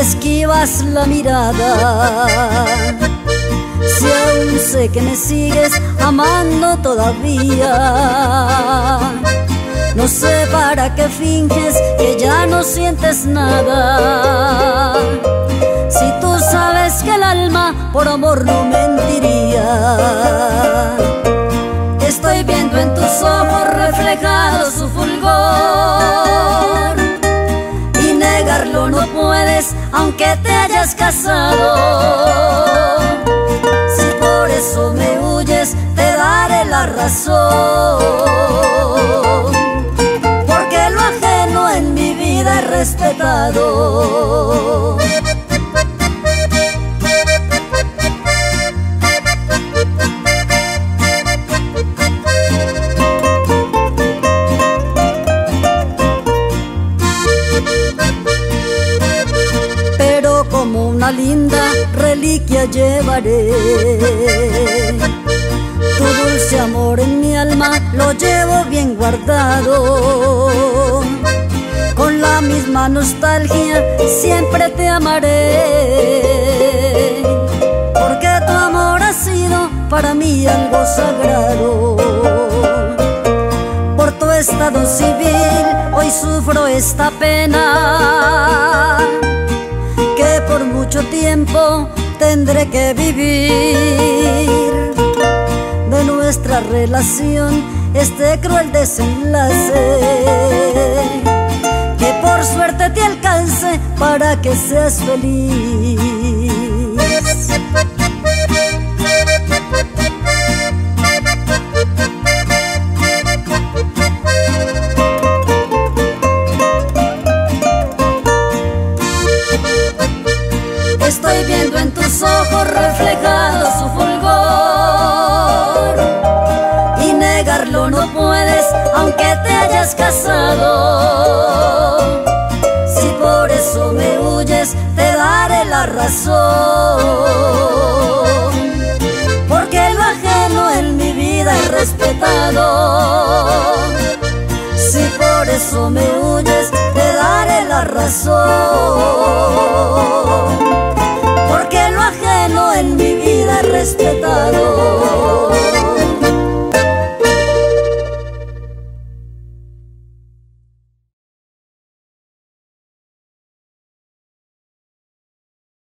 esquivas la mirada. Si aún sé que me sigues amando todavía, no sé para qué finges que ya no sientes nada. Si tú sabes que el alma por amor no mentiría. Estoy viendo en tus ojos reflejado su fulgor aunque te hayas casado. Si por eso me huyes te daré la razón, porque lo ajeno en mi vida he respetado. Una linda reliquia llevaré. Tu dulce amor en mi alma lo llevo bien guardado. Con la misma nostalgia siempre te amaré. Porque tu amor ha sido para mí algo sagrado. Por tu estado civil hoy sufro esta pena mucho tiempo tendré que vivir de nuestra relación este cruel desenlace que por suerte te alcance para que seas feliz. Estoy viendo en tus ojos reflejado su fulgor y negarlo no puedes aunque te hayas casado. Si por eso me huyes te daré la razón, porque lo ajeno en mi vida he respetado. Si por eso me huyes te daré la razón. respetado.